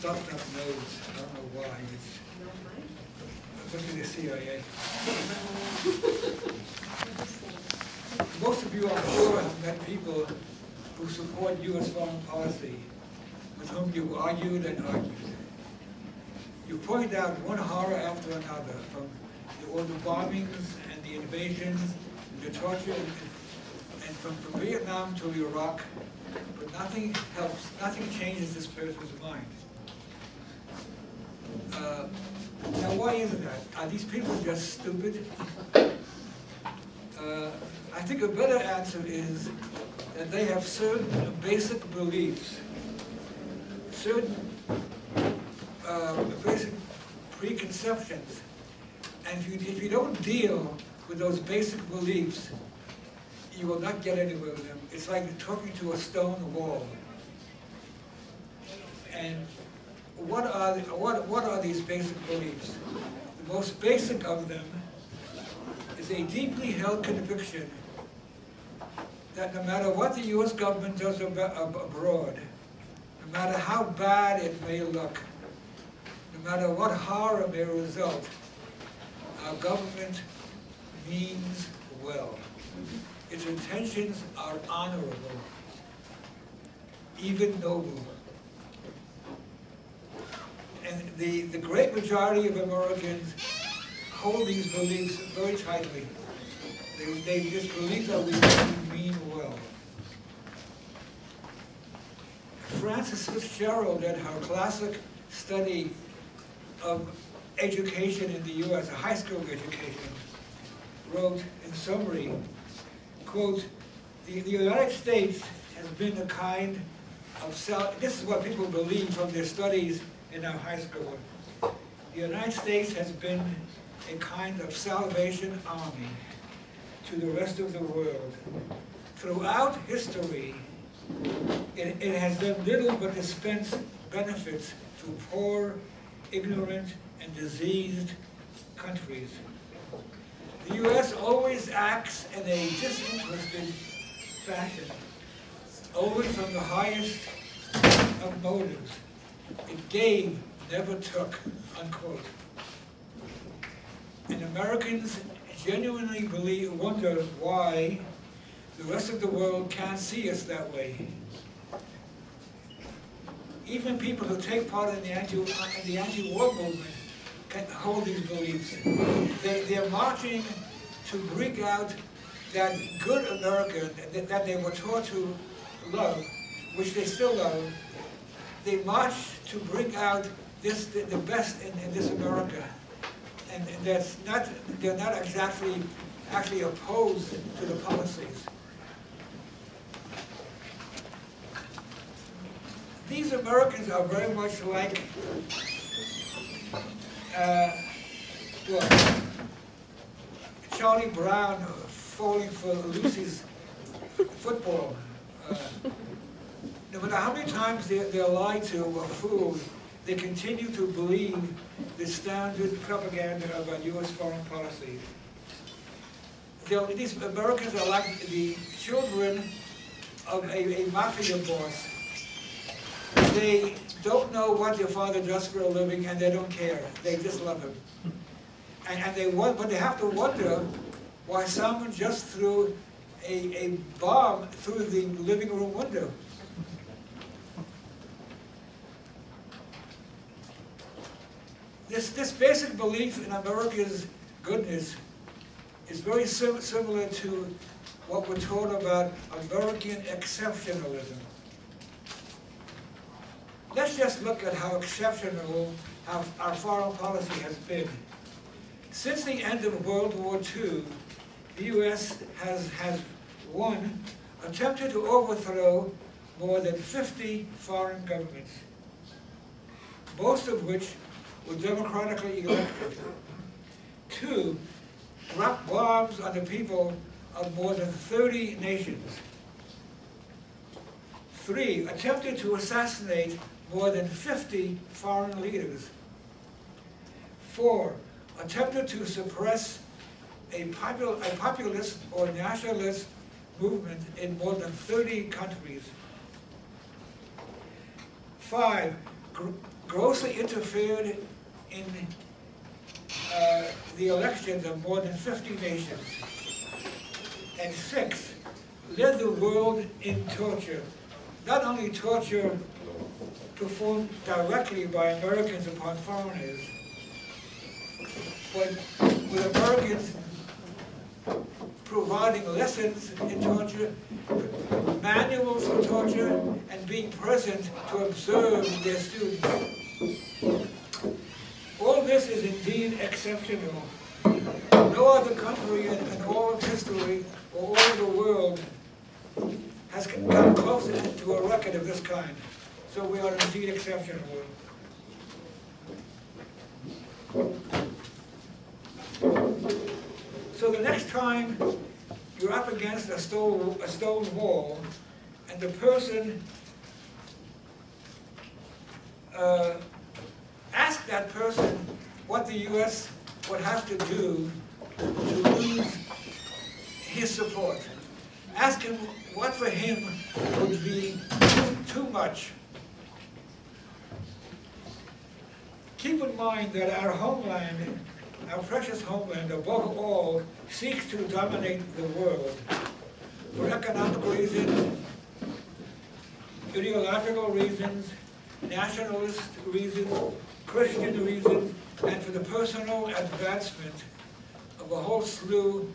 stuffed up nose. I don't know why. It's, look at the CIA. Most of you, I'm sure, have met people who support U.S. foreign policy, with whom you argued and argued. You point out one horror after another, from the, all the bombings and the invasions, and the torture, and, and from, from Vietnam to Iraq, but nothing helps, nothing changes this person's mind. Uh, now, why is that? Are these people just stupid? Uh, I think a better answer is that they have certain basic beliefs, certain uh, basic preconceptions, and if you, if you don't deal with those basic beliefs, you will not get anywhere with them. It's like talking to a stone wall. And what are, the, what, what are these basic beliefs? The most basic of them is a deeply held conviction that no matter what the U.S. government does ab abroad, no matter how bad it may look, no matter what horror may result, our government means well. Its intentions are honorable, even noble. The, the great majority of Americans hold these beliefs very tightly. They, they just believe that we mean well. Frances Fitzgerald, in her classic study of education in the U.S., a high school education, wrote in summary, quote, the, the United States has been a kind of self, this is what people believe from their studies in our high school. The United States has been a kind of salvation army to the rest of the world. Throughout history, it, it has done little but dispense benefits to poor, ignorant, and diseased countries. The U.S. always acts in a disinterested fashion, always from the highest of motives. It gave, never took, unquote. And Americans genuinely believe, wonder why the rest of the world can't see us that way. Even people who take part in the anti-war anti movement can hold these beliefs. They, they're marching to bring out that good America that, that they were taught to love, which they still love. They march to bring out this the, the best in, in, this America, and, and that's not they're not exactly actually opposed to the policies. These Americans are very much like uh, well, Charlie Brown falling for Lucy's football. No matter how many times they're, they're lied to or fooled, they continue to believe the standard propaganda our U.S. foreign policy. They're, these Americans are like the children of a, a mafia boss. They don't know what their father does for a living and they don't care. They just love him. And, and they want, but they have to wonder why someone just threw a, a bomb through the living room window. This, this basic belief in America's goodness is very sim similar to what we're taught about American exceptionalism. Let's just look at how exceptional our, our foreign policy has been. Since the end of World War II, the U.S. has, has, one, attempted to overthrow more than 50 foreign governments, most of which were democratically elected. Two, dropped bombs on the people of more than 30 nations. Three, attempted to assassinate more than 50 foreign leaders. Four, attempted to suppress a, popul a populist or nationalist movement in more than 30 countries. Five, grossly interfered in uh, the elections of more than 50 nations. And six, led the world in torture. Not only torture performed directly by Americans upon foreigners, but with Americans providing lessons in torture, manuals for torture, and being present to observe their students. All this is indeed exceptional. No other country in, in all of history or all of the world has come close to a record of this kind. So we are indeed exceptional. So the next time you're up against a stone, a stone wall, and the person, uh, ask that person what the U.S. would have to do to lose his support. Ask him what for him would be too, much. Keep in mind that our homeland our precious homeland, above all, seeks to dominate the world for economic reasons, ideological reasons, nationalist reasons, Christian reasons, and for the personal advancement of a whole slew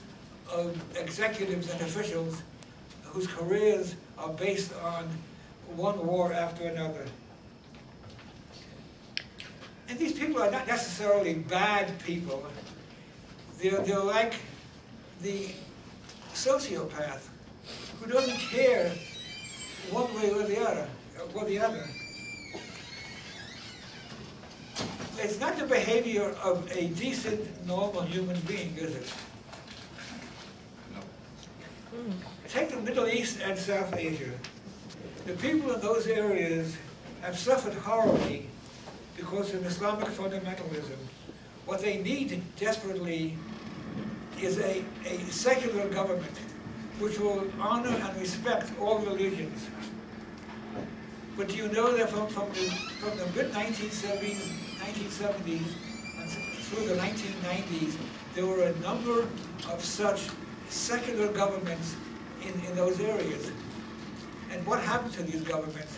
of executives and officials whose careers are based on one war after another. And these people are not necessarily bad people. They're, they're like the sociopath who doesn't care one way or the other, or the other. It's not the behavior of a decent, normal human being, is it? No. Take the Middle East and South Asia. The people in those areas have suffered horribly because of Islamic fundamentalism. What they need desperately is a, a secular government which will honor and respect all religions. But do you know that from, from the, from the mid-1970s 1970s and through the 1990s, there were a number of such secular governments in, in those areas. And what happened to these governments?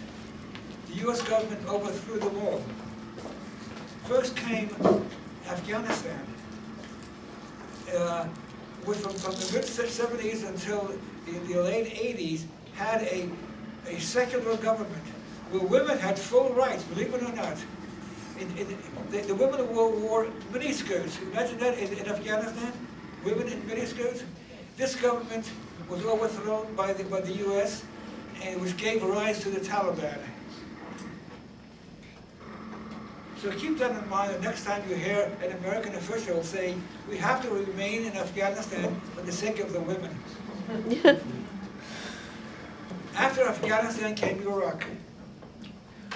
The U.S. government overthrew them all. First came Afghanistan, uh, which from, from the mid-70s until the, the, late 80s had a, a secular government where women had full rights, believe it or not. In, in, the, the, women of World war miniskirts. Imagine that in, in Afghanistan, women in miniskirts. This government was overthrown by the, by the U.S., and which gave rise to the Taliban. So keep that in mind the next time you hear an American official say, we have to remain in Afghanistan for the sake of the women. After Afghanistan came Iraq,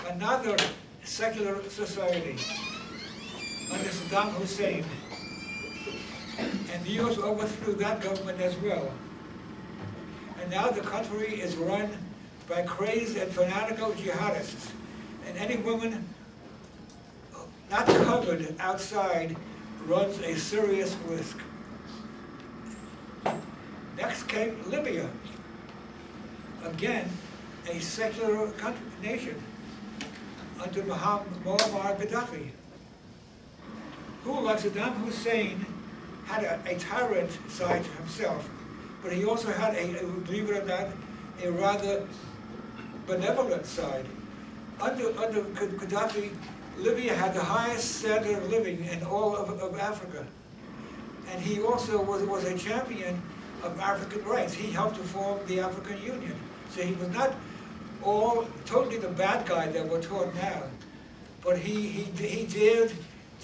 another secular society under Saddam Hussein. And the U.S. overthrew that government as well. And now the country is run by crazed and fanatical jihadists. And any woman not covered outside runs a serious risk. Next came Libya. Again, a secular country, nation under Muammar Gaddafi, who, like Saddam Hussein, had a, a tyrant side to himself, but he also had a, a, believe it or not, a rather benevolent side. Under, under Gaddafi, Libya had the highest standard of living in all of, of Africa. And he also was, was a champion of African rights. He helped to form the African Union. So he was not all totally the bad guy that we're taught now. But he, he, he dared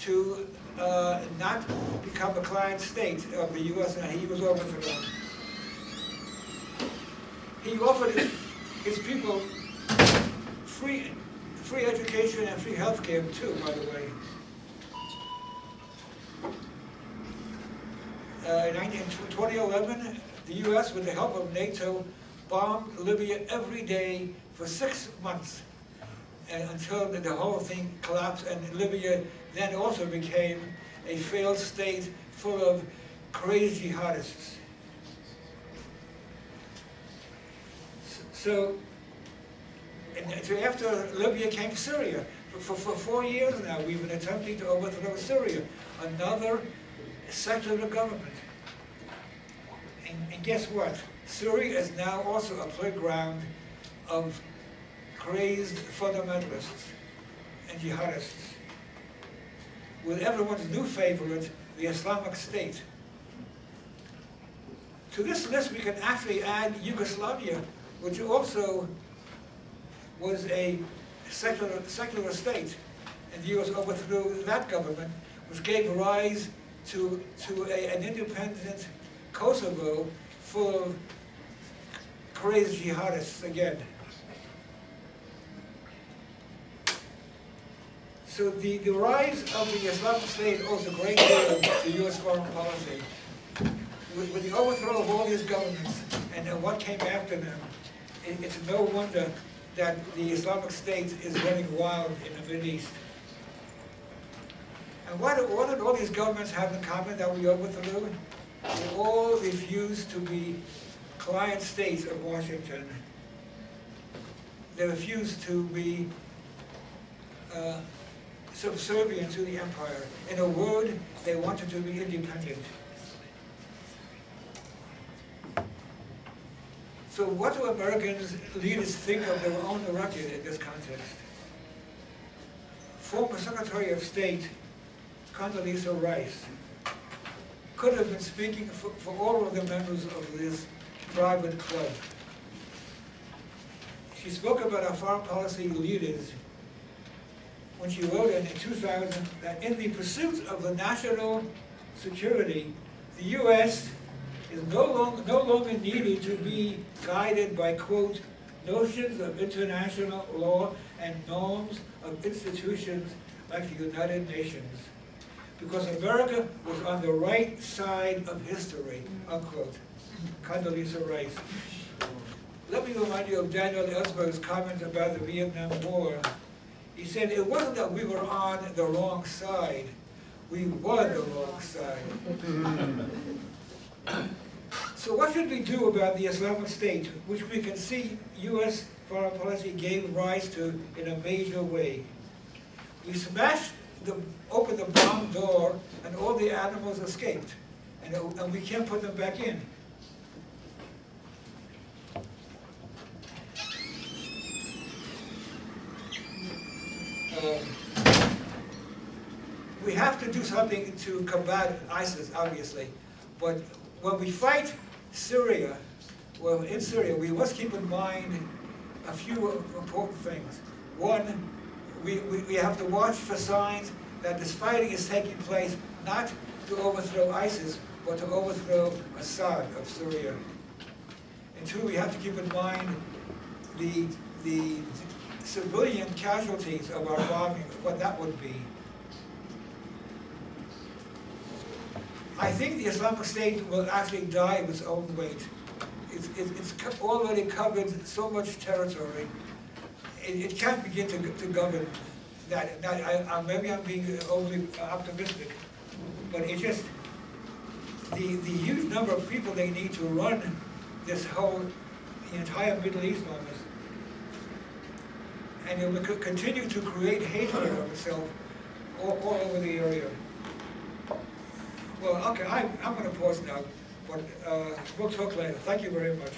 to uh, not become a client state of the U.S. and he was overthrown. He offered his people free free education and free health care too, by the way. Uh, in 2011, the U.S., with the help of NATO, bombed Libya every day for six months. until the, whole thing collapsed, and Libya then also became a failed state full of crazy jihadists. So, so after Libya came Syria. For, for four years now, we've been attempting to overthrow Syria, another secular government. And, and guess what? Syria is now also a playground of crazed fundamentalists and jihadists, with everyone's new favorite, the Islamic State. To this list, we can actually add Yugoslavia, which also was a secular, secular state, and the U.S. overthrew that government, which gave rise to, to a, an independent Kosovo full of crazy jihadists again. So the, the rise of the Islamic State owes a great deal to U.S. foreign policy. With, with, the overthrow of all these governments and what came after them, it, it's no wonder that the Islamic State is running wild in the Middle East. And what, what did all these governments have in common that we overthrew? They all refused to be client states of Washington. They refused to be uh, subservient to the empire. In a word, they wanted to be independent. So what do Americans leaders think of their own record in this context? Former Secretary of State Condoleezza Rice could have been speaking for, for all of the members of this private club. She spoke about our foreign policy leaders when she wrote in 2000 that in the pursuit of the national security, the U.S is no longer, no longer needed to be guided by, quote, notions of international law and norms of institutions like the United Nations. Because America was on the right side of history, unquote. Condoleezza Rice. Let me remind you of Daniel Ellsberg's comment about the Vietnam War. He said, it wasn't that we were on the wrong side, we were the wrong side. So what should we do about the Islamic State, which we can see U.S. foreign policy gave rise to in a major way? We smashed the, opened the bomb door and all the animals escaped. And, and we can't put them back in. Um, we have to do something to combat ISIS, obviously. But when we fight Syria, well, in Syria, we must keep in mind a few important things. One, we, we, we have to watch for signs that this fighting is taking place not to overthrow ISIS, but to overthrow Assad of Syria. And two, we have to keep in mind the, the civilian casualties of our bombing, what that would be. I think the Islamic State will actually die of its own weight. It's, it's already covered so much territory. It, it can't begin to, to govern that. that I, I, maybe I'm being overly optimistic, but it's just the, the huge number of people they need to run this whole, the entire Middle East almost. And it will continue to create hatred of itself all, all over the area. Well, okay, I, I'm going to pause now, but uh, we'll talk later. Thank you very much.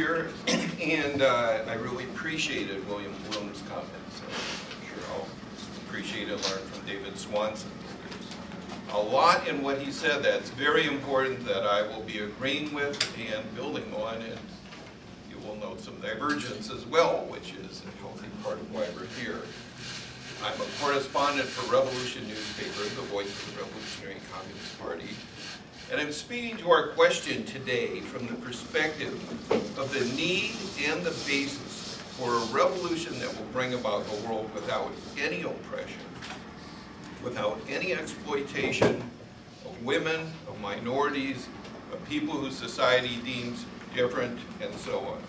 here, and uh, I really appreciated William Blum's comments. So I'm sure appreciate and learn from David Swanson. There's a lot in what he said that's very important that I will be agreeing with and building on, and you will note some divergence as well, which is a healthy part of why we're here. I'm a correspondent for Revolution newspaper, the voice of the Revolutionary Communist Party, and I'm speaking to our question today from the perspective of the need and the basis for a revolution that will bring about a world without any oppression, without any exploitation of women, of minorities, of people who society deems different, and so on.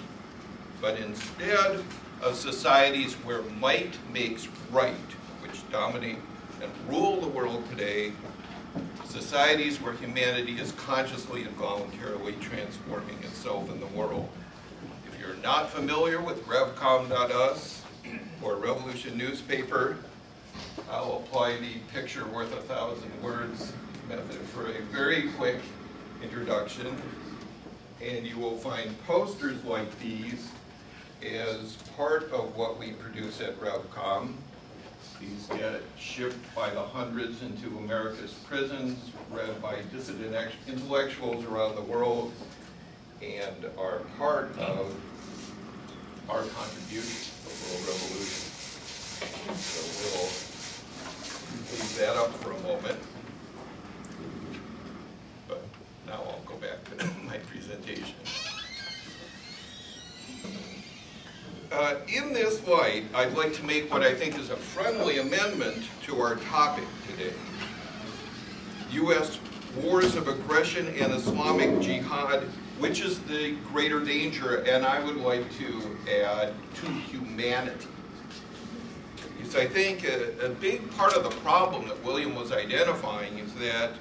But instead of societies where might makes right, which dominate and rule the world today, societies where humanity is consciously and voluntarily transforming itself in the world. If you're not familiar with revcom.us or Revolution newspaper, I'll apply the picture worth a thousand words method for a very quick introduction. And you will find posters like these as part of what we produce at RevCom. These get shipped by the hundreds into America's prisons, read by dissident intellectuals around the world, and are part of our contribution to the world revolution. So we'll leave that up for a moment. But now I'll go back to my presentation. Uh, in this light, I'd like to make what I think is a friendly amendment to our topic today. U.S. wars of aggression and Islamic jihad, which is the greater danger, and I would like to add to humanity. Because I think a, a big part of the problem that William was identifying is that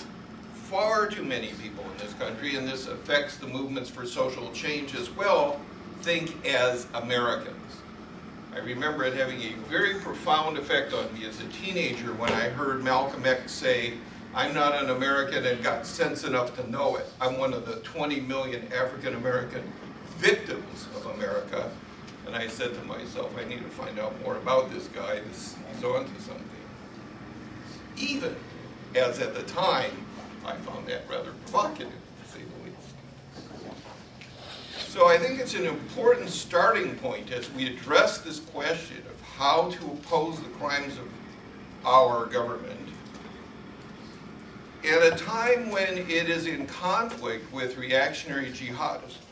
far too many people in this country, and this affects the movements for social change as well, think as Americans. I remember it having a very profound effect on me as a teenager when I heard Malcolm X say, I'm not an American and got sense enough to know it. I'm one of the 20 million African American victims of America. And I said to myself, I need to find out more about this guy. This, he's onto something. Even as at the time, I found that rather provocative. To say the least. So I think it's an important starting point as we address this question of how to oppose the crimes of our government at a time when it is in conflict with reactionary jihadist forces.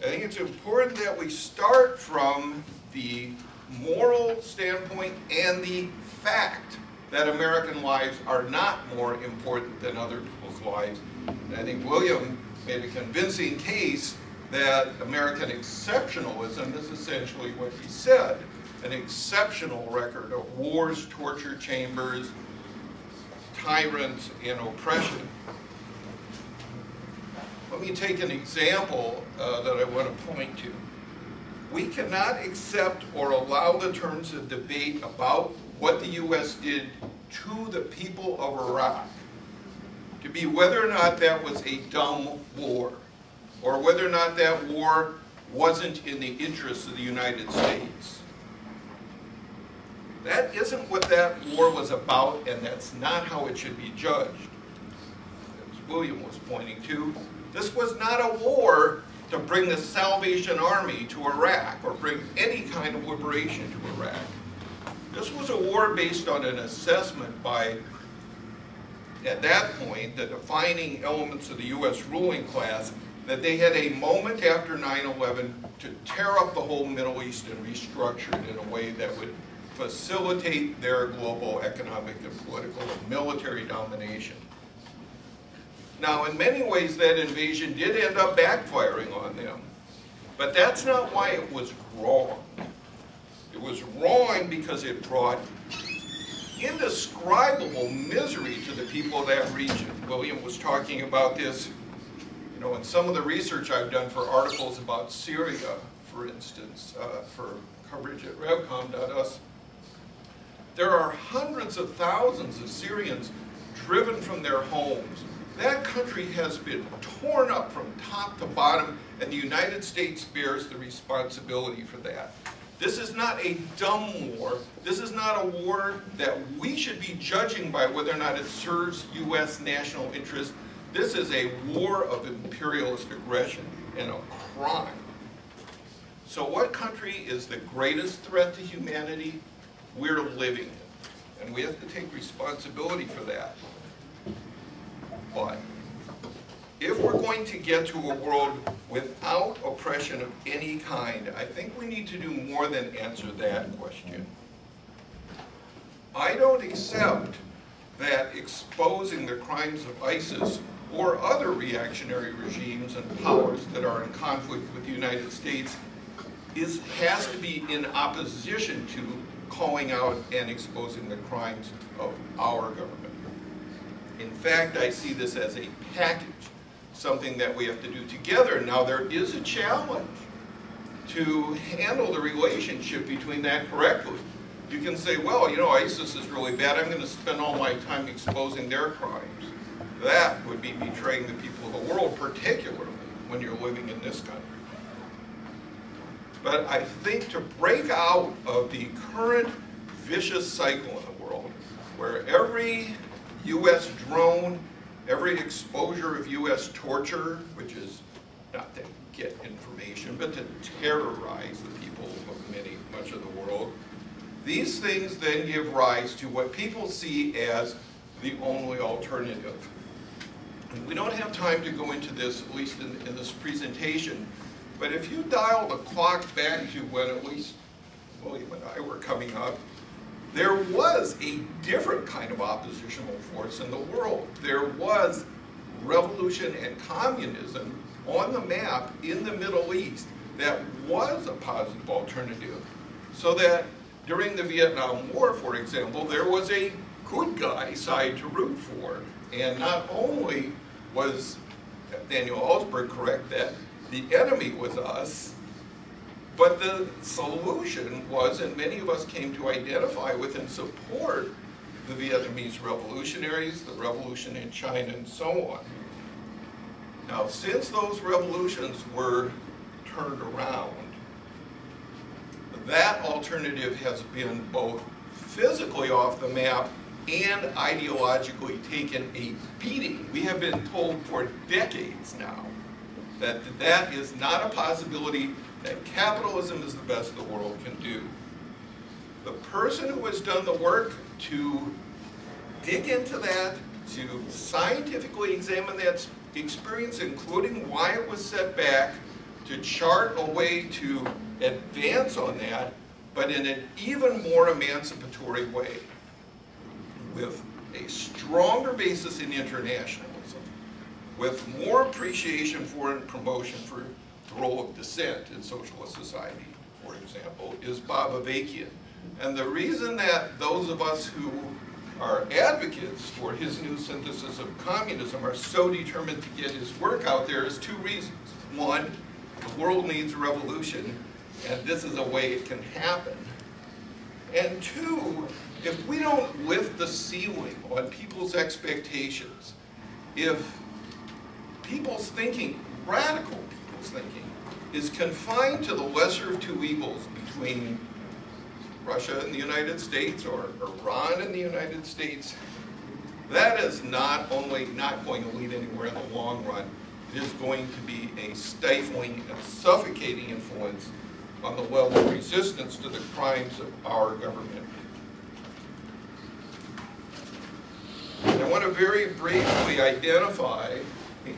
I think it's important that we start from the moral standpoint and the fact that American lives are not more important than other people's lives. And I think William made a convincing case that American exceptionalism is essentially what he said, an exceptional record of wars, torture chambers, tyrants, and oppression. Let me take an example uh, that I want to point to. We cannot accept or allow the terms of debate about what the U.S. did to the people of Iraq to be whether or not that was a dumb war or whether or not that war wasn't in the interests of the United States. That isn't what that war was about, and that's not how it should be judged. As William was pointing to, this was not a war to bring the Salvation Army to Iraq or bring any kind of liberation to Iraq. This was a war based on an assessment by, at that point, the defining elements of the U.S. ruling class that they had a moment after 9-11 to tear up the whole Middle East and restructure it in a way that would facilitate their global economic and political and military domination. Now, in many ways, that invasion did end up backfiring on them. But that's not why it was wrong. It was wrong because it brought indescribable misery to the people of that region. William was talking about this you know, in some of the research I've done for articles about Syria, for instance, uh, for coverage at revcom.us, there are hundreds of thousands of Syrians driven from their homes. That country has been torn up from top to bottom, and the United States bears the responsibility for that. This is not a dumb war. This is not a war that we should be judging by whether or not it serves U.S. national interest. This is a war of imperialist aggression and a crime. So what country is the greatest threat to humanity? We're living in. And we have to take responsibility for that. But if we're going to get to a world without oppression of any kind, I think we need to do more than answer that question. I don't accept that exposing the crimes of ISIS or other reactionary regimes and powers that are in conflict with the United States is, has to be in opposition to calling out and exposing the crimes of our government. In fact, I see this as a package something that we have to do together. Now there is a challenge to handle the relationship between that correctly. You can say, well, you know, ISIS is really bad. I'm going to spend all my time exposing their crimes. That would be betraying the people of the world, particularly when you're living in this country. But I think to break out of the current vicious cycle in the world, where every U.S. drone every exposure of U.S. torture, which is not to get information, but to terrorize the people of many, much of the world, these things then give rise to what people see as the only alternative. And we don't have time to go into this, at least in, in this presentation, but if you dial the clock back to when at least William and I were coming up, there was a different kind of oppositional force in the world. There was revolution and communism on the map in the Middle East that was a positive alternative. So that during the Vietnam War, for example, there was a good guy side to root for. And not only was Daniel Ellsberg correct that the enemy was us, but the solution was, and many of us came to identify with and support the Vietnamese revolutionaries, the revolution in China, and so on. Now, since those revolutions were turned around, that alternative has been both physically off the map and ideologically taken a beating. We have been told for decades now that that is not a possibility that capitalism is the best the world can do. The person who has done the work to dig into that, to scientifically examine that experience, including why it was set back, to chart a way to advance on that, but in an even more emancipatory way, with a stronger basis in internationalism, with more appreciation for and promotion for role of dissent in socialist society, for example, is Bob Avakian. And the reason that those of us who are advocates for his new synthesis of communism are so determined to get his work out there is two reasons. One, the world needs a revolution, and this is a way it can happen. And two, if we don't lift the ceiling on people's expectations, if people's thinking, radical thinking, is confined to the lesser of two evils between Russia and the United States or Iran and the United States, that is not only not going to lead anywhere in the long run, it is going to be a stifling and suffocating influence on the level of resistance to the crimes of our government. I want to very briefly identify and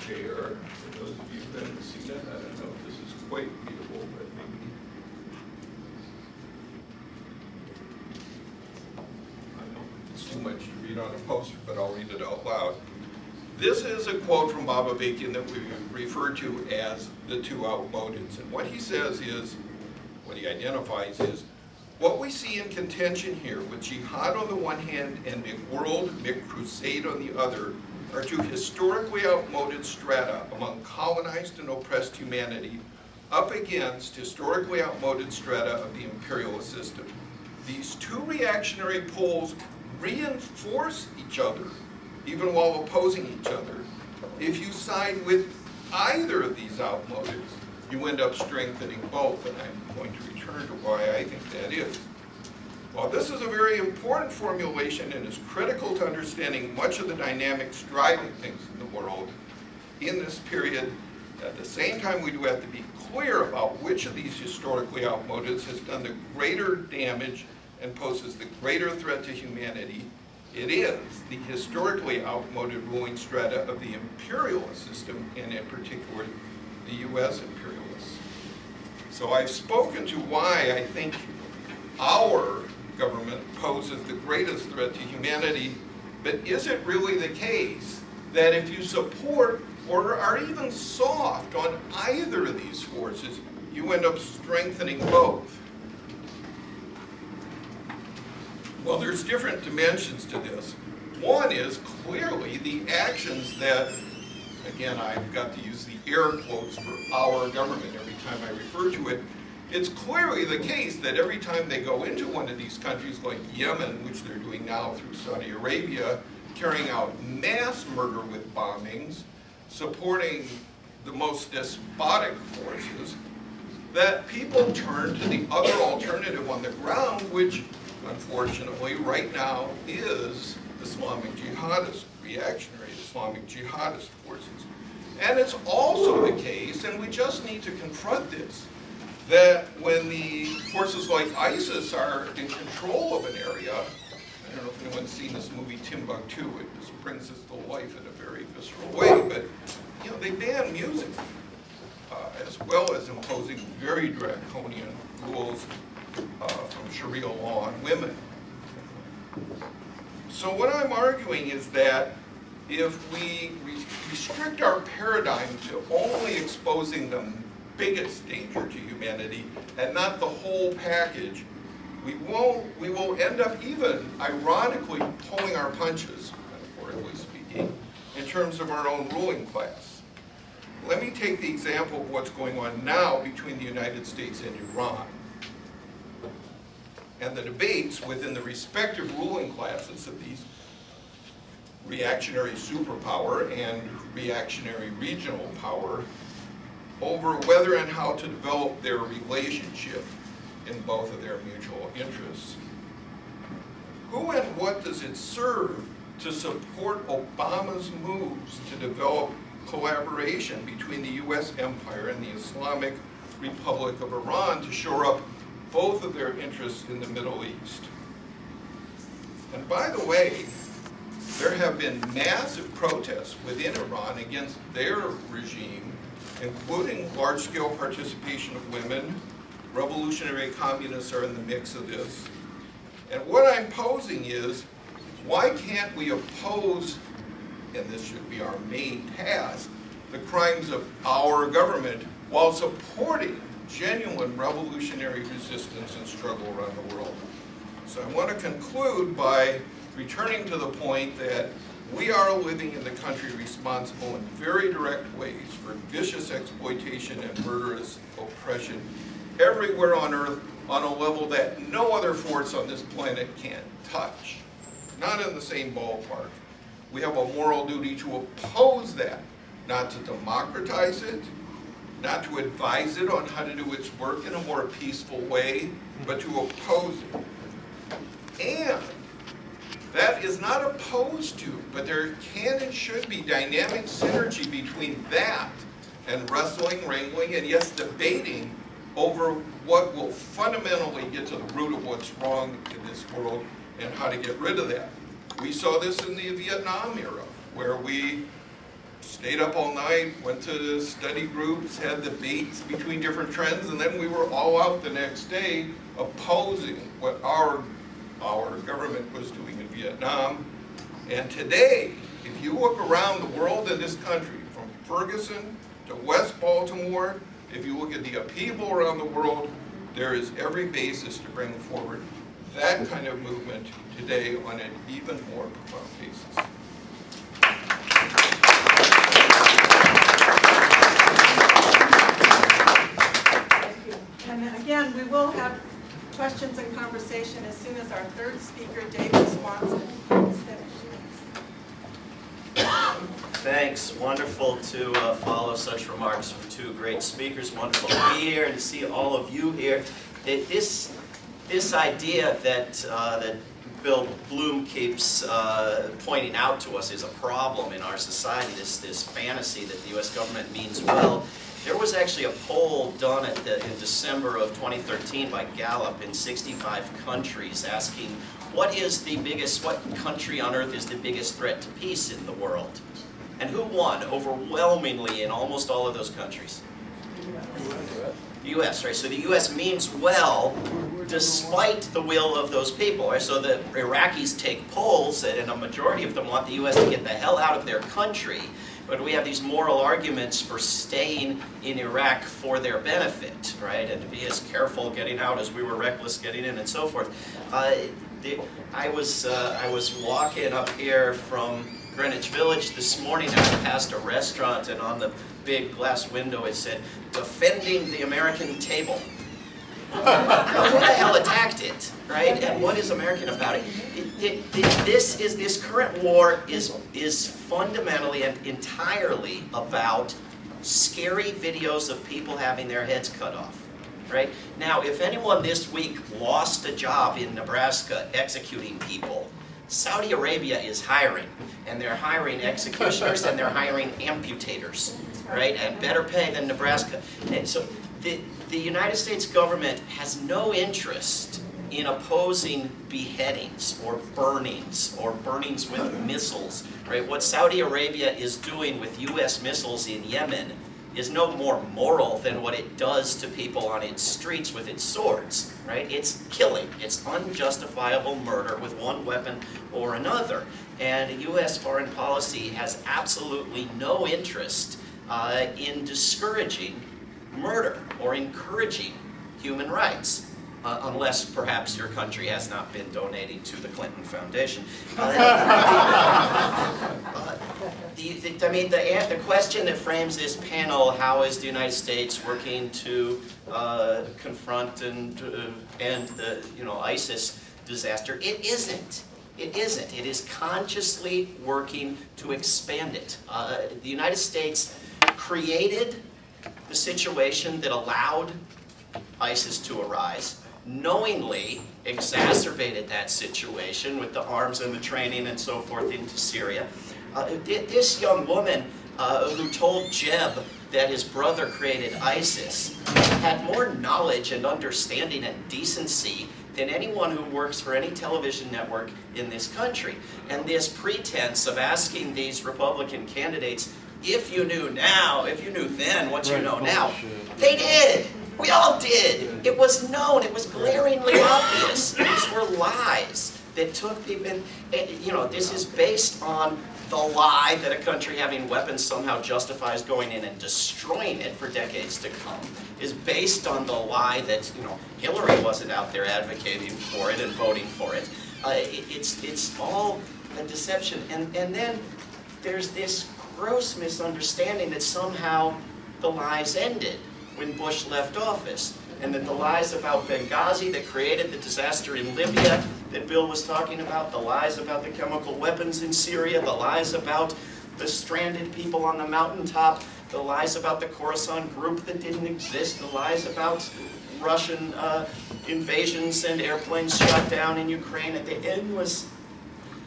share couldn't see that. I don't know if this is quite readable, but maybe. I know it's too on a poster, but I'll read it out loud. This is a quote from Bob Avakian that we refer to as the two outmodeds. And what he says is, what he identifies is, what we see in contention here with jihad on the one hand and McWorld, McCrusade on the other are two historically outmoded strata among colonized and oppressed humanity up against historically outmoded strata of the imperialist system. These two reactionary poles reinforce each other, even while opposing each other. If you side with either of these outmodeds, you end up strengthening both, and I'm going to return to why I think that is. While this is a very important formulation and is critical to understanding much of the dynamics driving things in the world in this period, at the same time we do have to be clear about which of these historically outmoded has done the greater damage and poses the greater threat to humanity. It is the historically outmoded ruling strata of the imperialist system, and in particular, the U.S. imperialists. So I've spoken to why I think our government poses the greatest threat to humanity, but is it really the case that if you support or are even soft on either of these forces, you end up strengthening both? Well, there's different dimensions to this. One is clearly the actions that, again, I've got to use the air quotes for our government every time I refer to it, it's clearly the case that every time they go into one of these countries like Yemen, which they're doing now through Saudi Arabia, carrying out mass murder with bombings, supporting the most despotic forces, that people turn to the other alternative on the ground, which unfortunately right now is Islamic jihadist, reactionary Islamic jihadist forces. And it's also the case, and we just need to confront this, that when the forces like ISIS are in control of an area, I don't know if anyone's seen this movie Timbuktu, it just brings this to life in a very visceral way, but you know, they ban music, uh, as well as imposing very draconian rules uh, from Sharia law on women. So what I'm arguing is that if we restrict our paradigm to only exposing the biggest danger to humanity and not the whole package, we won't, we will end up even, ironically, pulling our punches, metaphorically speaking, in terms of our own ruling class. Let me take the example of what's going on now between the United States and Iran and the debates within the respective ruling classes of these reactionary superpower and reactionary regional power over whether and how to develop their relationship in both of their mutual interests. Who and what does it serve to support Obama's moves to develop collaboration between the U.S. empire and the Islamic Republic of Iran to shore up both of their interests in the Middle East? And by the way, there have been massive protests within Iran against their regime including large-scale participation of women. Revolutionary communists are in the mix of this. And what I'm posing is, why can't we oppose, and this should be our main task, the crimes of our government while supporting genuine revolutionary resistance and struggle around the world? So I want to conclude by returning to the point that we are living in the country responsible in very direct ways for vicious exploitation and murderous oppression everywhere on earth on a level that no other force on this planet can touch. Not in the same ballpark. We have a moral duty to oppose that, not to democratize it, not to advise it on how to do its work in a more peaceful way, but to oppose it. And that is not opposed to, but there can and should be dynamic synergy between that and wrestling, wrangling, and yes, debating over what will fundamentally get to the root of what's wrong in this world and how to get rid of that. We saw this in the Vietnam era, where we stayed up all night, went to study groups, had the debates between different trends, and then we were all out the next day opposing what our our government was doing in Vietnam. And today, if you look around the world in this country, from Ferguson to West Baltimore, if you look at the upheaval around the world, there is every basis to bring forward that kind of movement today on an even more profound basis. Again, we will have questions and conversation as soon as our third speaker, David Swanson, is finished. thanks. Wonderful to uh, follow such remarks from two great speakers. Wonderful to be here and to see all of you here. It, this, this idea that, uh, that Bill Blum keeps uh, pointing out to us is a problem in our society, this, this fantasy that the U.S. government means well. There was actually a poll done at the, in December of 2013 by Gallup in 65 countries asking what is the biggest, what country on earth is the biggest threat to peace in the world? And who won overwhelmingly in almost all of those countries? The U.S., right? So the U.S. means well despite the will of those people. Right? So the Iraqis take polls, and a majority of them want the U.S. to get the hell out of their country. But we have these moral arguments for staying in Iraq for their benefit, right? And to be as careful getting out as we were reckless getting in and so forth. Uh, the, I, was, uh, I was walking up here from Greenwich Village this morning and I passed a restaurant and on the big glass window it said, defending the American table. Who the hell attacked it, right? And what is American about it? It, it, it? This is this current war is is fundamentally and entirely about scary videos of people having their heads cut off. Right? Now, if anyone this week lost a job in Nebraska executing people, Saudi Arabia is hiring, and they're hiring executioners and they're hiring amputators, right? And better pay than Nebraska. And so the, the United States government has no interest in opposing beheadings or burnings or burnings with missiles, right? What Saudi Arabia is doing with U.S. missiles in Yemen is no more moral than what it does to people on its streets with its swords, right? It's killing. It's unjustifiable murder with one weapon or another. And U.S. foreign policy has absolutely no interest uh, in discouraging murder or encouraging human rights uh, unless perhaps your country has not been donating to the Clinton Foundation. Uh, the, I mean, the, the question that frames this panel, how is the United States working to uh, confront and uh, end the, you know, ISIS disaster? It isn't. It isn't. It is consciously working to expand it. Uh, the United States created the situation that allowed ISIS to arise knowingly exacerbated that situation with the arms and the training and so forth into Syria. Uh, this young woman uh, who told Jeb that his brother created ISIS had more knowledge and understanding and decency than anyone who works for any television network in this country. And this pretense of asking these Republican candidates, if you knew now, if you knew then what you know now, they did. We all did. It was known. It was glaringly obvious. These were lies that took people. And, you know, this is based on the lie that a country having weapons somehow justifies going in and destroying it for decades to come. Is based on the lie that you know Hillary wasn't out there advocating for it and voting for it. Uh, it it's it's all a deception. And and then there's this gross misunderstanding that somehow the lies ended when Bush left office. And that the lies about Benghazi that created the disaster in Libya that Bill was talking about, the lies about the chemical weapons in Syria, the lies about the stranded people on the mountaintop, the lies about the Khorasan group that didn't exist, the lies about Russian uh, invasions and airplanes shot down in Ukraine, and the endless,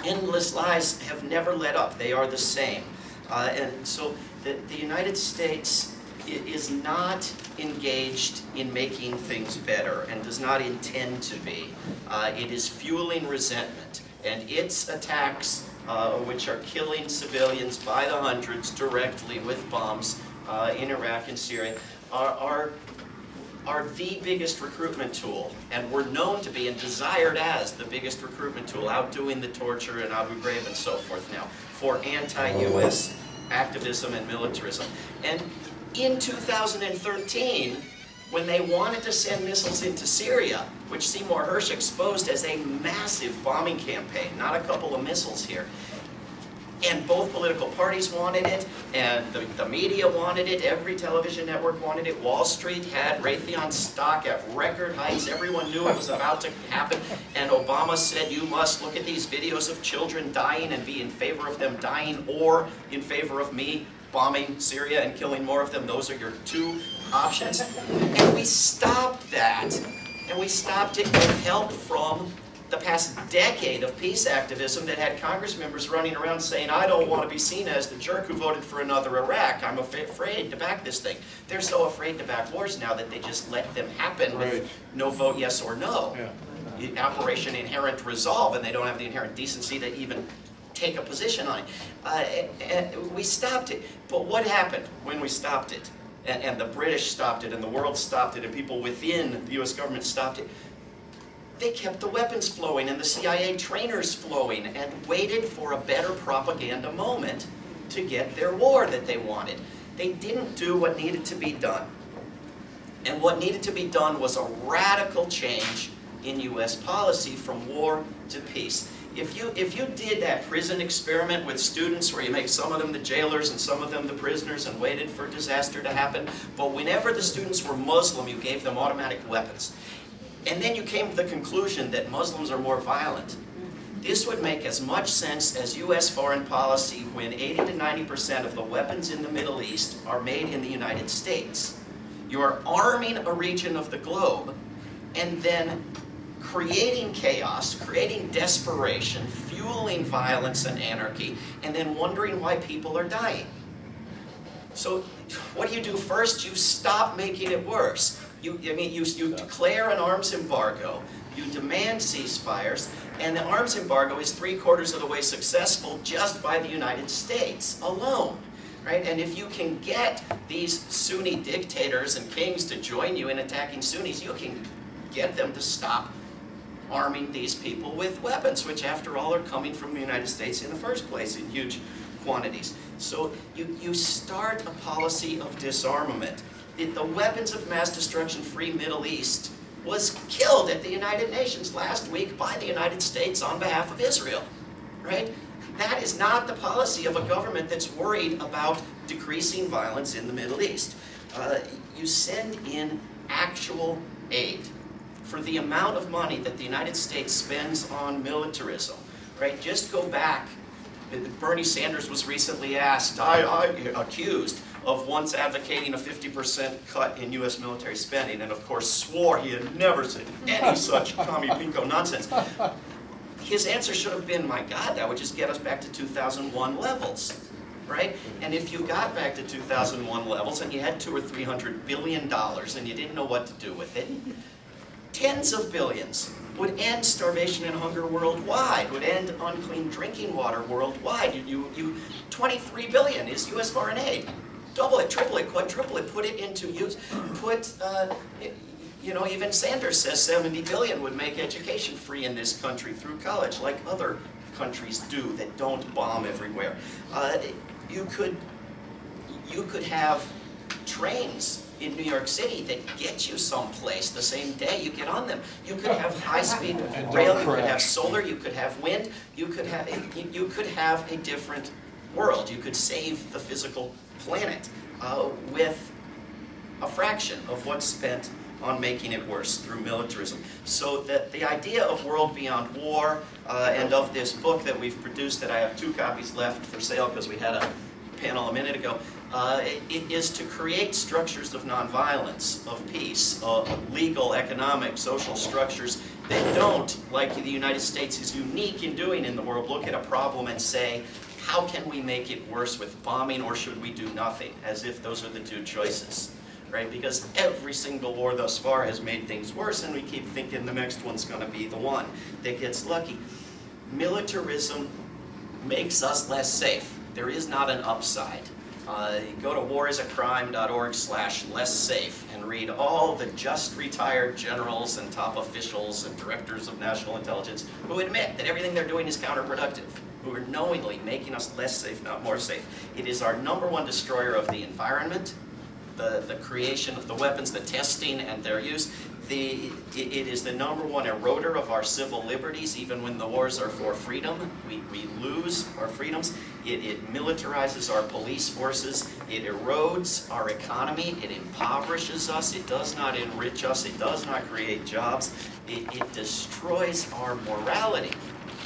endless lies have never let up. They are the same. Uh, and so the, the United States is not engaged in making things better and does not intend to be. Uh, it is fueling resentment. And its attacks, uh, which are killing civilians by the hundreds directly with bombs uh, in Iraq and Syria, are, are, are the biggest recruitment tool. And were known to be and desired as the biggest recruitment tool, outdoing the torture in Abu Ghraib and so forth now, for anti-U.S. activism and militarism. And in 2013, when they wanted to send missiles into Syria, which Seymour Hersh exposed as a massive bombing campaign, not a couple of missiles here, And both political parties wanted it, and the, the media wanted it, every television network wanted it. Wall Street had Raytheon stock at record heights. Everyone knew it was about to happen. And Obama said, you must look at these videos of children dying and be in favor of them dying or in favor of me bombing Syria and killing more of them. Those are your two options. And we stopped that. And we stopped it with help from the past decade of peace activism that had Congress members running around saying, I don't want to be seen as the jerk who voted for another Iraq. I'm af afraid to back this thing. They're so afraid to back wars now that they just let them happen Right. with no vote yes or no. Yeah. Operation Inherent Resolve, and they don't have the inherent decency to even take a position on it. Uh, and we stopped it. But what happened when we stopped it? And, and the British stopped it, and the world stopped it, and people within the US government stopped it they kept the weapons flowing and the CIA trainers flowing and waited for a better propaganda moment to get their war that they wanted. They didn't do what needed to be done. And what needed to be done was a radical change in US policy from war to peace. If you, if you did that prison experiment with students where you make some of them the jailers and some of them the prisoners and waited for disaster to happen, but whenever the students were Muslim, you gave them automatic weapons. And then you came to the conclusion that Muslims are more violent. This would make as much sense as U.S. foreign policy when 80 to 90% of the weapons in the Middle East are made in the United States. You are arming a region of the globe and then creating chaos, creating desperation, fueling violence and anarchy, and then wondering why people are dying. So what do you do first? You stop making it worse. You, I mean, you, you declare an arms embargo, you demand ceasefires, and the arms embargo is three quarters of the way successful just by the United States alone. Right? And if you can get these Sunni dictators and kings to join you in attacking Sunnis, you can get them to stop arming these people with weapons, which after all are coming from the United States in the first place in huge quantities. So you, you start a policy of disarmament. The, the weapons of mass destruction free Middle East was killed at the United Nations last week by the United States on behalf of Israel, right? That is not the policy of a government that's worried about decreasing violence in the Middle East. Uh, you send in actual aid for the amount of money that the United States spends on militarism, right? Just go back. Bernie Sanders was recently asked, I, I accused of once advocating a 50% cut in U.S. military spending, and of course swore he had never said any such commie pinko nonsense. His answer should have been, my God, that would just get us back to 2001 levels, right? And if you got back to 2001 levels and you had two or three hundred billion dollars and you didn't know what to do with it, tens of billions would end starvation and hunger worldwide, would end unclean drinking water worldwide. You, you, you 23 billion is U.S. foreign aid. Double it, triple it, quadruple it, put it into use. Put, uh, you know, even Sanders says 70 billion would make education free in this country through college, like other countries do that don't bomb everywhere. Uh, you could, you could have trains in New York City that get you someplace the same day you get on them. You could have high-speed rail, you could have solar, you could have wind, you could have, you- you could have a different world. You could save the physical planet uh, with a fraction of what's spent on making it worse through militarism. So that the idea of world beyond war uh, and of this book that we've produced that I have two copies left for sale because we had a panel a minute ago, uh, it is to create structures of nonviolence, of peace, uh, legal, economic, social structures that don't, like the United States is unique in doing in the world, look at a problem and say, how can we make it worse with bombing or should we do nothing, as if those are the two choices, right? Because every single war thus far has made things worse and we keep thinking the next one's gonna be the one that gets lucky. Militarism makes us less safe. There is not an upside. Uh, go to warisacrime.org slash less safe and read all the just retired generals and top officials and directors of national intelligence who admit that everything they're doing is counterproductive, who are knowingly making us less safe, not more safe. It is our number one destroyer of the environment, the, the creation of the weapons, the testing and their use. The, it, is the number one eroder of our civil liberties, even when the wars are for freedom. We, we lose our freedoms. It, it militarizes our police forces. It erodes our economy. It impoverishes us. It does not enrich us. It does not create jobs. It, it destroys our morality.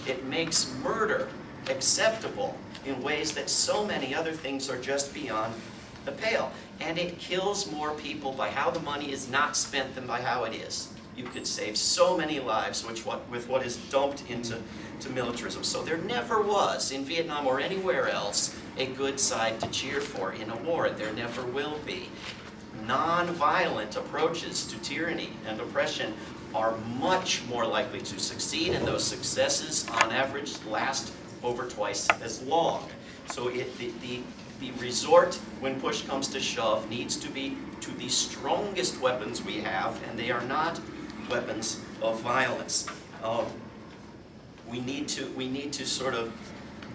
It makes murder acceptable in ways that so many other things are just beyond the pale. And it kills more people by how the money is not spent than by how it is. You could save so many lives which what, with what is dumped into to militarism. So there never was, in Vietnam or anywhere else, a good side to cheer for in a war. There never will be. Non-violent approaches to tyranny and oppression are much more likely to succeed, and those successes, on average, last over twice as long. So it, the, the, the resort, when push comes to shove, needs to be to the strongest weapons we have, and they are not weapons of violence. Um, we need to we need to sort of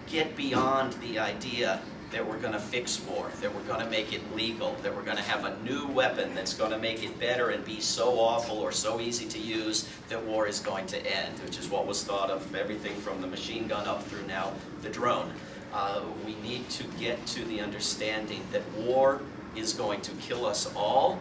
get beyond the idea that we're going to fix war, that we're going to make it legal, that we're going to have a new weapon that's going to make it better and be so awful or so easy to use that war is going to end, which is what was thought of everything from the machine gun up through now the drone. Uh, we need to get to the understanding that war is going to kill us all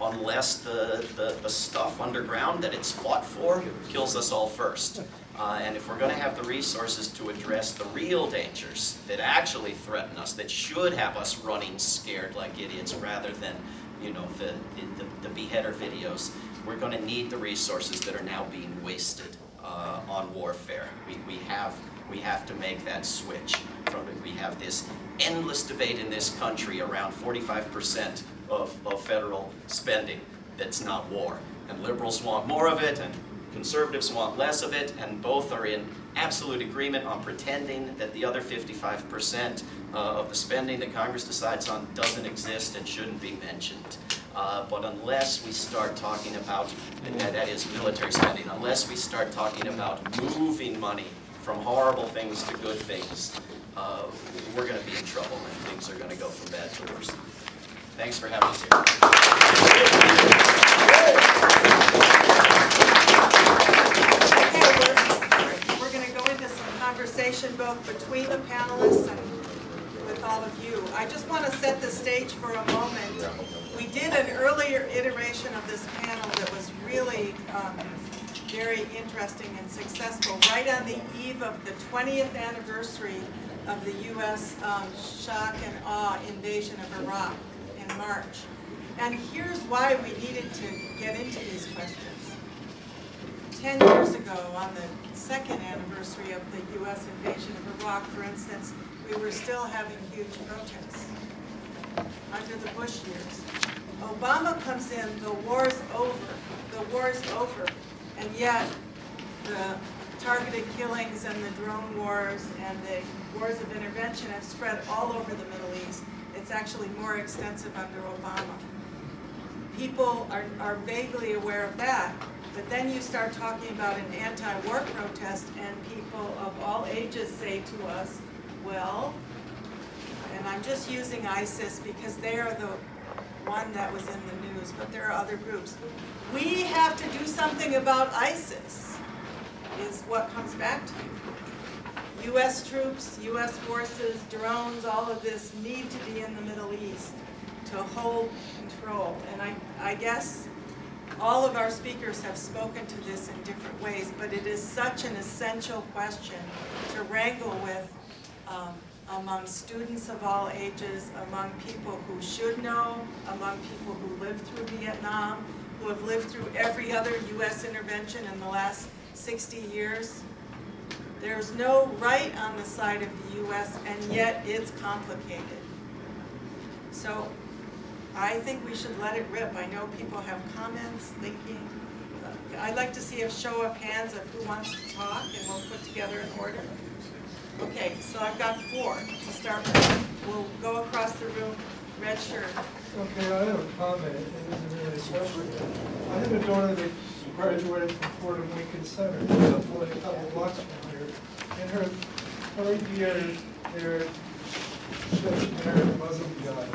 unless the, the, the stuff underground that it's fought for kills us all first. Uh, and if we're going to have the resources to address the real dangers that actually threaten us, that should have us running scared like idiots rather than, you know, the, the, the beheader videos, we're going to need the resources that are now being wasted uh, on warfare. We, we, have, we have to make that switch from. We have this endless debate in this country around 45% of, of federal spending that's not war. And liberals want more of it, and Conservatives want less of it, and both are in absolute agreement on pretending that the other 55% uh, of the spending that Congress decides on doesn't exist and shouldn't be mentioned. Uh, but unless we start talking about, and that is military spending, unless we start talking about moving money from horrible things to good things, uh, we're going to be in trouble and things are going to go from bad to worse. Thanks for having us Okay, conversation both between the panelists and with all of you. I just want to set the stage for a moment. We did an earlier iteration of this panel that was really um, very interesting and successful, right on the eve of the 20th anniversary of the U.S. Um, shock and awe invasion of Iraq in March. And here's why we needed to get into these questions. Ten years ago, on the second anniversary of the U.S. invasion of Iraq, for instance, we were still having huge protests under the Bush years. Obama comes in, the war's over, the war's over, and yet the targeted killings and the drone wars and the wars of intervention have spread all over the Middle East. It's actually more extensive under Obama. People are, are vaguely aware of that, but then you start talking about an anti-war protest and people of all ages say to us, well, and I'm just using ISIS because they are the one that was in the news, but there are other groups. We have to do something about ISIS, is what comes back to you. U.S. troops, U.S. forces, drones, all of this need to be in the Middle East to hold control. And I, I guess all of our speakers have spoken to this in different ways, but it is such an essential question to wrangle with um, among students of all ages, among people who should know, among people who lived through Vietnam, who have lived through every other U.S. intervention in the last 60 years. There's no right on the side of the U.S., and yet it's complicated. So I think we should let it rip. I know people have comments, thinking. Uh, I'd like to see a show of hands of who wants to talk, and we'll put together an order. Okay, so I've got four to start with. We'll go across the room, red shirt. Okay, I have a comment, it isn't really a question. I have a daughter that graduated from Fordham Lincoln Center, it's only a couple blocks from here. And her third year there, she married a Muslim guy,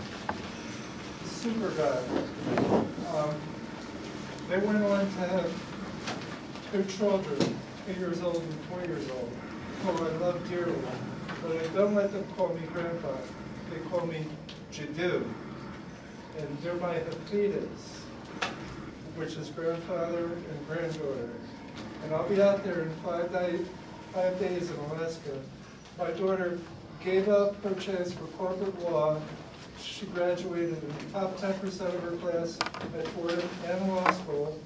super guy. Um, They went on to have two children, eight years old and four years old, who I love dearly. but I don't let them call me grandpa. They call me Jadu. And they're my Hafidas, which is grandfather and granddaughter. And I'll be out there in five days, five days in Alaska. My daughter gave up her chance for corporate law. She graduated in the top ten percent of her class at Fordham and law school.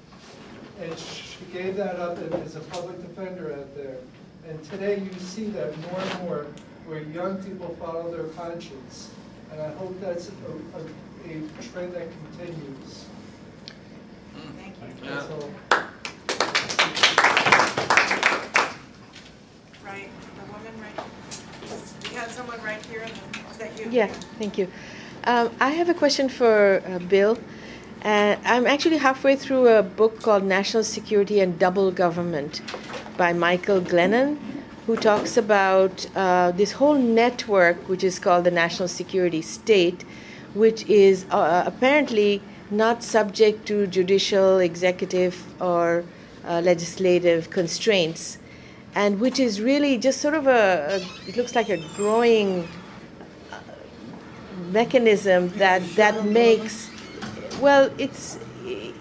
And she gave that up and is a public defender out there. And today you see that more and more where young people follow their conscience. And I hope that's a, a, a trend that continues. Thank you. That's all. Right, the woman right, we had someone right here, and is that you? Yeah, thank you. Um, I have a question for uh, Bill. Uh, I'm actually halfway through a book called National Security and Double Government by Michael Glennon, who talks about uh, this whole network, which is called the National Security State, which is uh, apparently not subject to judicial, executive, or uh, legislative constraints, and which is really just sort of a, a it looks like a growing mechanism that that makes well it's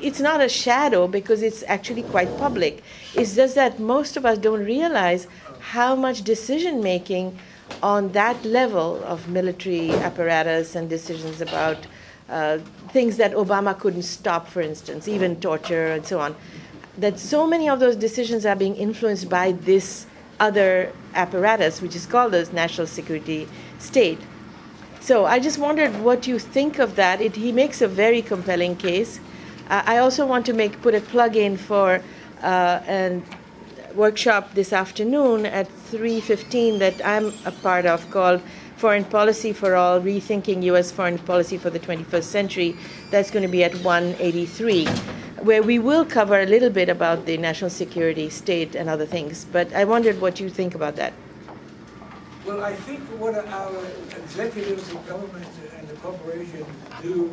it's not a shadow because it's actually quite public it's just that most of us don't realize how much decision making on that level of military apparatus and decisions about uh, things that Obama couldn't stop, for instance, even torture and so on, that so many of those decisions are being influenced by this other apparatus, which is called the national security state. So I just wondered what you think of that. It, he makes a very compelling case. Uh, I also want to make put a plug in for uh, a workshop this afternoon at 3:15 that I'm a part of called Foreign Policy for All: Rethinking U.S. Foreign Policy for the 21st Century. That's going to be at 183, where we will cover a little bit about the national security state and other things. But I wondered what you think about that. Well, I think what our executives of government and the corporation do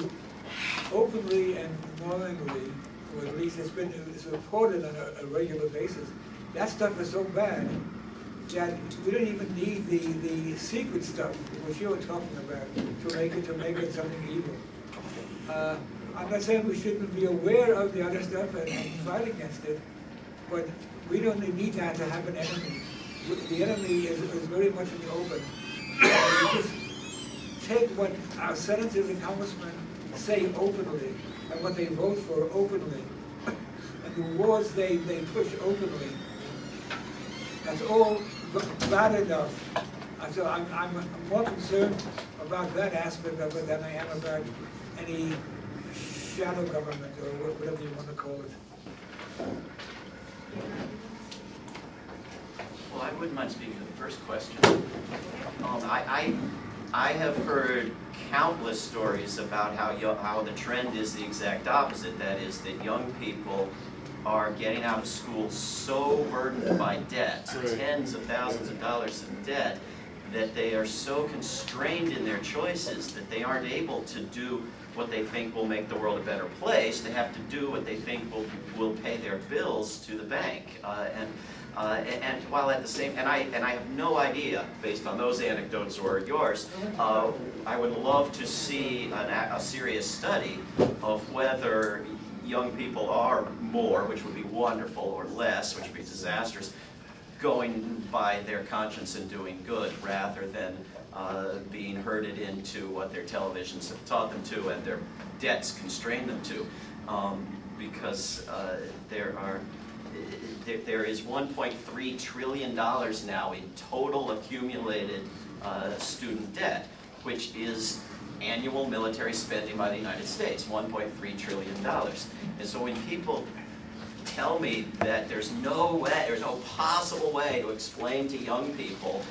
openly and knowingly, or at least it's been it's reported on a, a regular basis, that stuff is so bad that we don't even need the, the secret stuff, which you were talking about, to make it to make it something evil. Uh, I'm not saying we shouldn't be aware of the other stuff and, fight against it, but we don't need that to have an enemy the enemy is, is very much in the open. Just take what our senators and congressmen say openly and what they vote for openly and the wars they, they push openly. That's all bad enough. So I'm, I'm, I'm more concerned about that aspect of it than I am about any shadow government or whatever you want to call it. Well, I wouldn't mind speaking to the first question. Um, I, I, I have heard countless stories about how, how the trend is the exact opposite. That is that young people are getting out of school so burdened by debt, tens of thousands of dollars in debt, that they are so constrained in their choices that they aren't able to do what they think will make the world a better place. They have to do what they think will, will pay their bills to the bank. Uh, and uh, and, and, while at the same, and I, and I have no idea, based on those anecdotes or yours, uh, I would love to see an, a serious study of whether young people are more, which would be wonderful, or less, which would be disastrous, going by their conscience and doing good rather than uh, being herded into what their televisions have taught them to and their debts constrain them to. Um, because uh, there are there, there is $1.3 trillion now in total accumulated uh, student debt, which is annual military spending by the United States, $1.3 trillion. And so when people tell me that there's no way, there's no possible way to explain to young people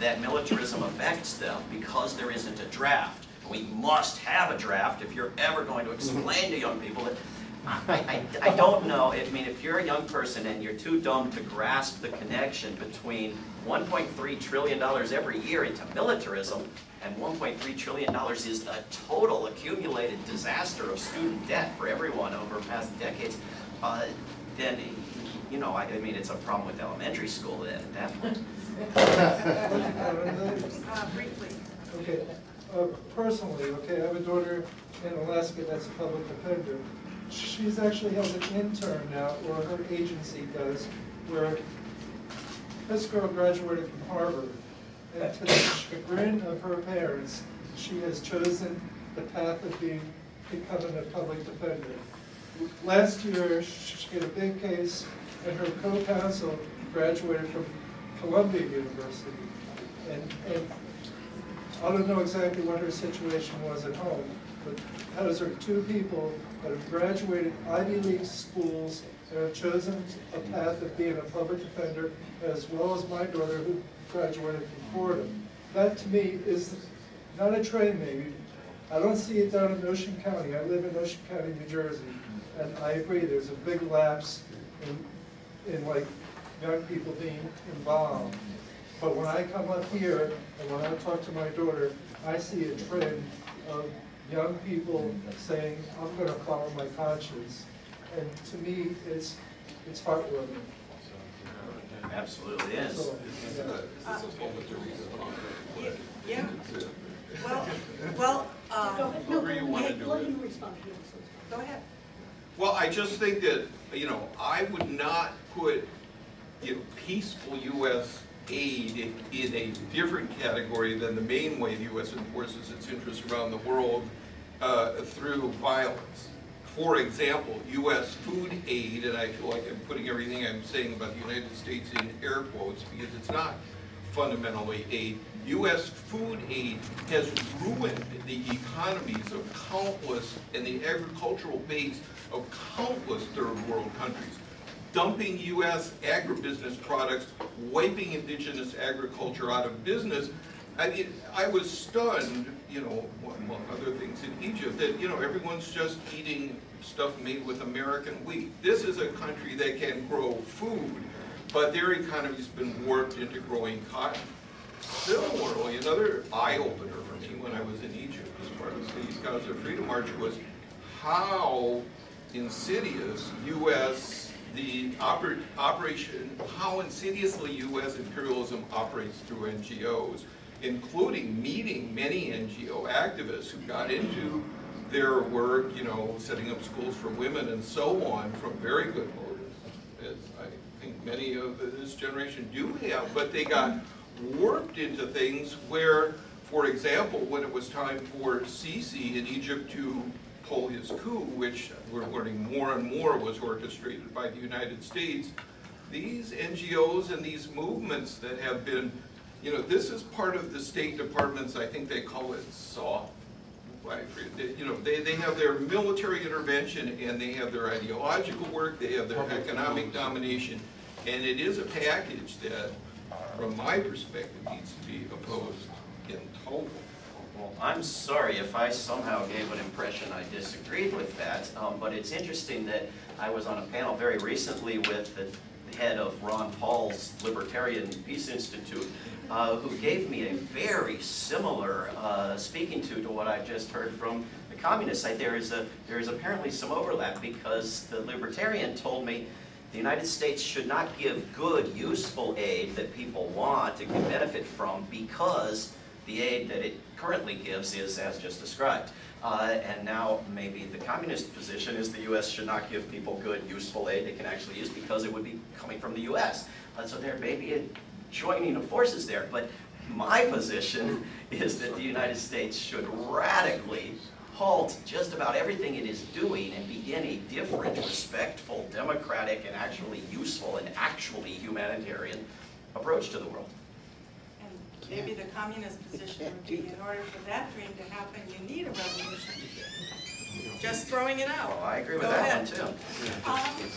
that militarism affects them because there isn't a draft. We must have a draft if you're ever going to explain to young people that I, I, I don't know. I mean, if you're a young person and you're too dumb to grasp the connection between $1.3 trillion every year into militarism and $1.3 trillion is the total accumulated disaster of student debt for everyone over past decades, uh, then, you know, I, I, mean, it's a problem with elementary school then at that point. Uh, briefly. Okay, uh, personally, okay, I have a daughter in Alaska that's a public defender. She's actually has an intern now, or her agency does, where this girl graduated from Harvard. And to the chagrin of her parents, she has chosen the path of being, becoming a public defender. Last year, she had a big case, and her co-counsel graduated from Columbia University. And, and I don't know exactly what her situation was at home, but those are two people that have graduated Ivy League schools and have chosen a path of being a public defender, as well as my daughter who graduated from Fordham. That to me is not a trend maybe. I don't see it down in Ocean County. I live in Ocean County, New Jersey, and I agree, there's a big lapse in, in like young people being involved. But when I come up here and when I talk to my daughter, I see a trend of young people saying, I'm gonna follow my conscience. And to me, it's, it's heartwarming. Absolutely is. So, yeah. Yeah, Yeah. Well, well, um, Whoever you want to do it. go ahead. Well, I just think that, you know, I would not put, you know, peaceful U.S. aid in a different category than the main way the U.S. enforces its interests around the world uh, through violence. For example, U.S. food aid, and I feel like I'm putting everything I'm saying about the United States in air quotes because it's not fundamentally aid. U.S. food aid has ruined the economies of countless, and the agricultural base of countless third world countries. Dumping U.S. agribusiness products, wiping indigenous agriculture out of business. I mean, I was stunned, you know, among other things in Egypt, that, you know, everyone's just eating stuff made with American wheat. This is a country that can grow food, but their economy's been warped into growing cotton. Similarly, another eye-opener for me when I was in Egypt as part of the Scouts of Freedom March was how insidious U.S. the oper operation, how insidiously U.S. imperialism operates through NGOs, including meeting many NGO activists who got into their work, you know, setting up schools for women and so on from very good motives, as I think many of this generation do have, but they got warped into things where, for example, when it was time for Sisi in Egypt to pull his coup, which we're learning more and more was orchestrated by the United States, these NGOs and these movements that have been, you know, this is part of the State Department's, I think they call it soft you know, they, they have their military intervention and they have their ideological work, they have their economic domination, and it is a package that, from my perspective, needs to be opposed in total. Well, I'm sorry if I somehow gave an impression I disagreed with that, um, but it's interesting that I was on a panel very recently with the head of Ron Paul's Libertarian Peace Institute, uh, who gave me a very similar uh, speaking to to what I've just heard from the communist side. There is a there is apparently some overlap because the libertarian told me the United States should not give good, useful aid that people want and can benefit from because the aid that it currently gives is as just described. Uh, and now maybe the communist position is the U.S. should not give people good, useful aid they can actually use because it would be coming from the U.S. Uh, so there may be a joining of forces there. But my position is that the United States should radically halt just about everything it is doing and begin a different, respectful, democratic, and actually useful and actually humanitarian approach to the world. And maybe the communist position would be, in order for that dream to happen, you need a revolution. Just throwing it out. Well, I agree with Go that ahead. one too. Um,